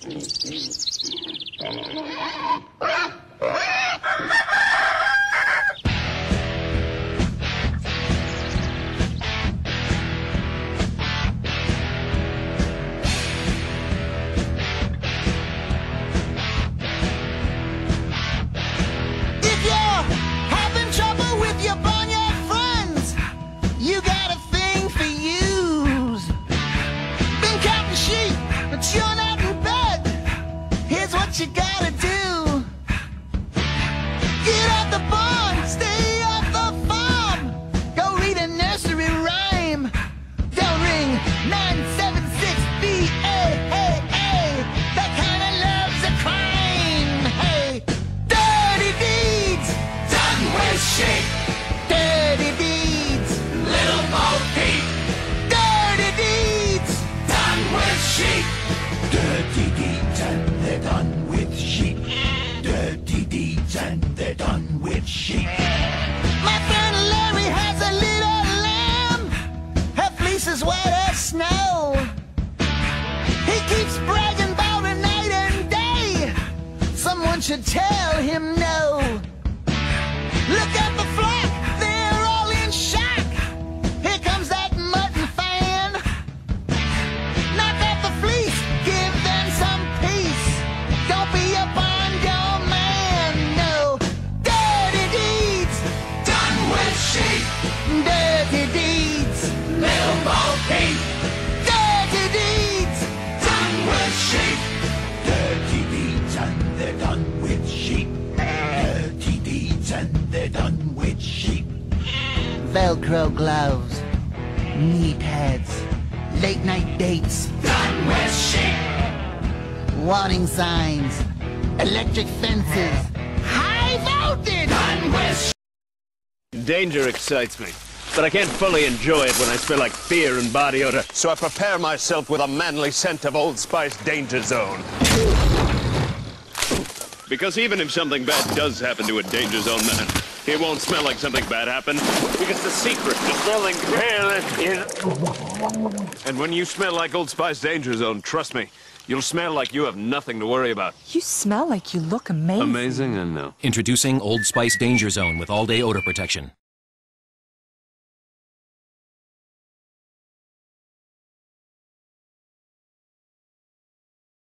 Here's you gotta Someone should tell him no. Look at the flock, they're all in shock. Here comes that mutton fan. Knock off the fleece, give them some peace. Don't be a barnyard man, no. Dirty deeds, done with sheep. Dirty deeds, Velcro gloves, knee pads, late night dates, Done with sheep. warning signs, electric fences, high voltage. Done with Danger excites me, but I can't fully enjoy it when I smell like fear and body odor, so I prepare myself with a manly scent of Old Spice Danger Zone. Because even if something bad does happen to a Danger Zone man, it won't smell like something bad happened. Because the secret to smelling good is... And when you smell like Old Spice Danger Zone, trust me, you'll smell like you have nothing to worry about. You smell like you look amazing. Amazing, I know. Introducing Old Spice Danger Zone with all day odor protection.